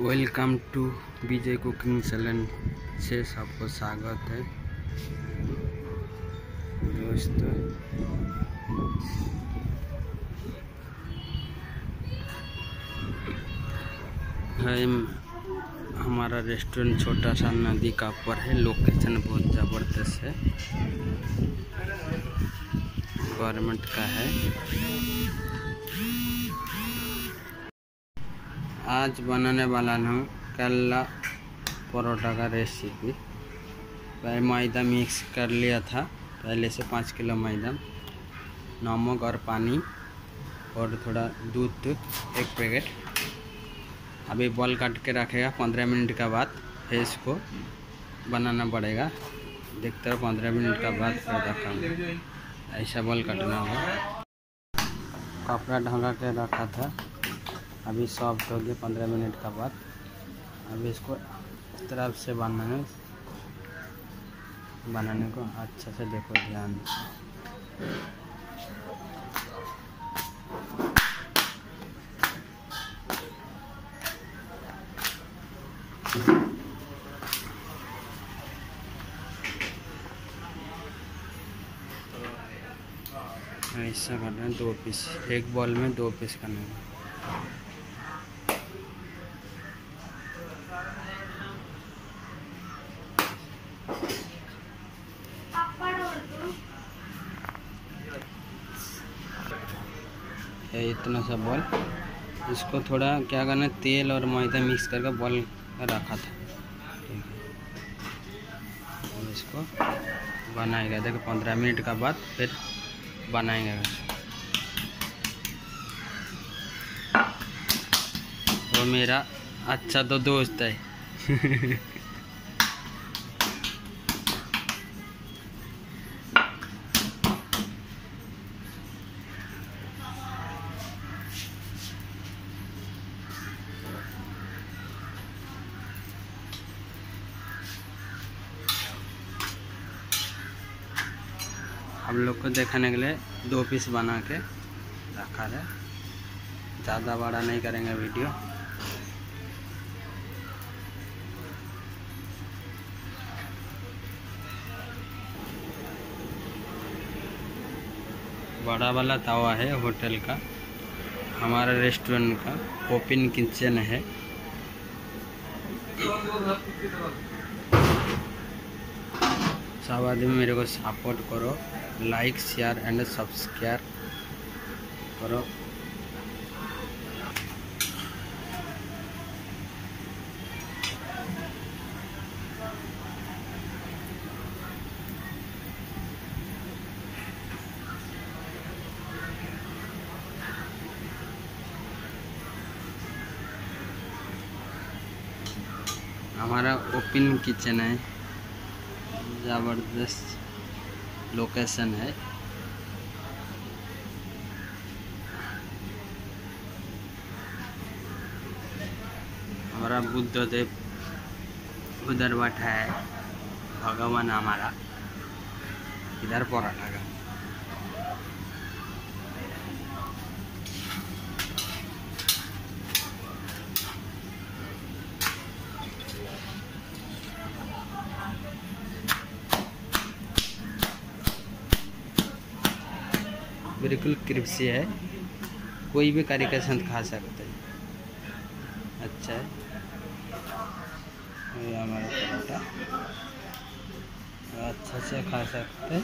Welcome to Vijay cooking channel से सबको स्वागत है। दोस्तों, है, हमारा रेस्टोरेंट छोटा सा नदी का ऊपर है लोकेशन बहुत ज़बरदस्त है। गवर्नमेंट का है। आज बनाने वाला हूँ कल्ला परोठा का रेसिपी पहले मैदा मिक्स कर लिया था, पहले से पाँच किलो मैदा, नमक और पानी और थोड़ा दूध, एक पैकेट अभी बॉल काट के रखेगा, पंद्रह मिनट के बाद फिर इसको बनाना पड़ेगा। देखते रहो, पंद्रह मिनट का बाद रखा ऐसा बॉल काटना होगा। कपड़ा ढंगा के रखा था। अभी सॉफ्ट हो गया पंद्रह मिनट का बाद। अभी इसको इस तरफ़ से बनाने बनाने को अच्छा से देखो ध्यान। ऐसा करना है दो पीस एक बॉल में दो पीस करना है। है, इतना सा बॉल इसको थोड़ा, क्या करना है, तेल और मैदा मिक्स करके बॉल रखा था। और इसको बनाएगा, देखो, पंद्रह मिनट का बाद फिर बनाएँगे। वो मेरा अच्छा तो दोस्त है। हम लोग को देखने के लिए दो पीस बना के रखा है। ज़्यादा बड़ा नहीं करेंगे वीडियो बड़ा वाला तवा है होटल का। हमारा रेस्टोरेंट का ओपन किचन है। सब आदमी मेरे को सपोर्ट करो लाइक शेयर एंड सब्सक्राइब करो। हमारा ओपन किचन है। ज़बरदस्त लोकेशन है। हमारा बुद्ध देव उधर बैठा है। भगवान हमारा। इधर पराठा का बिल्कुल क्रिप्सी है। कोई भी करी का संत खा सकते हैं। अच्छा। है ये हमारा पराठा। अच्छा से खा सकते हैं।